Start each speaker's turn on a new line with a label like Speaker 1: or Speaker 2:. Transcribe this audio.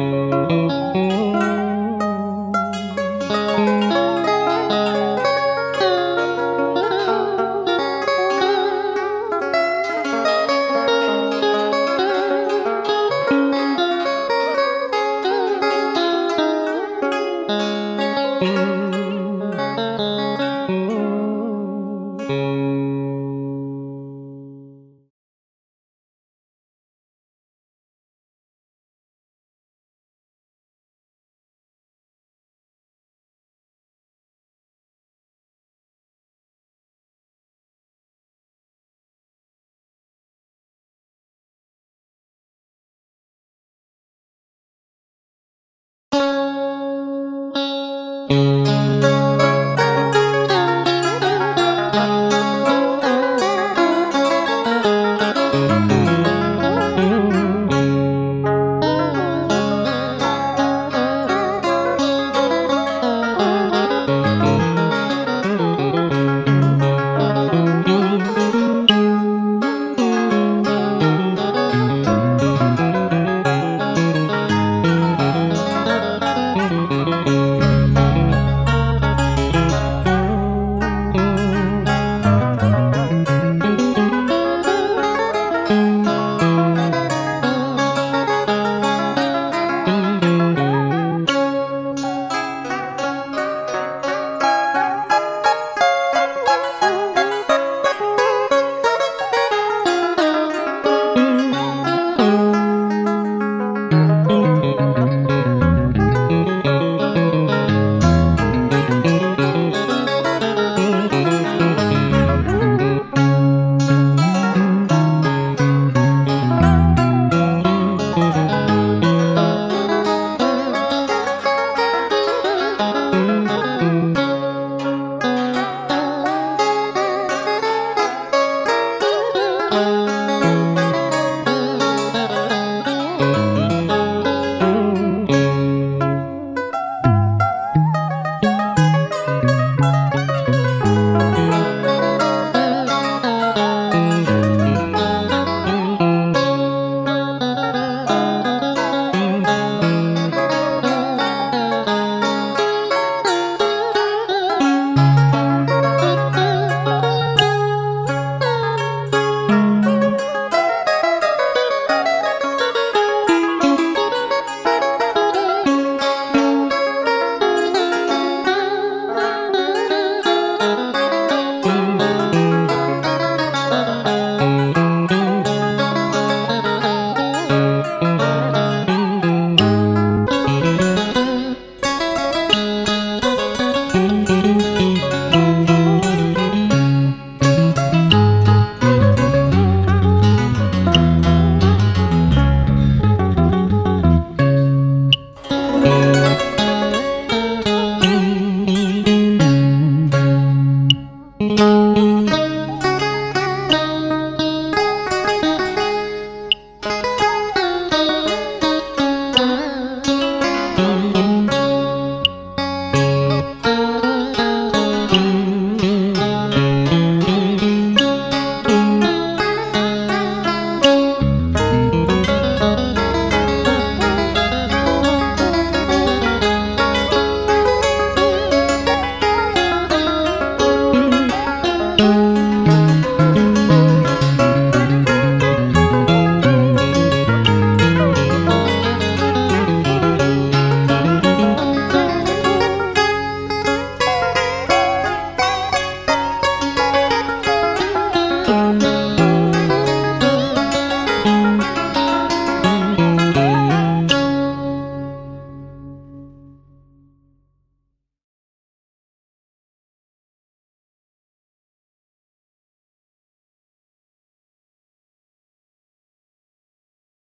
Speaker 1: Música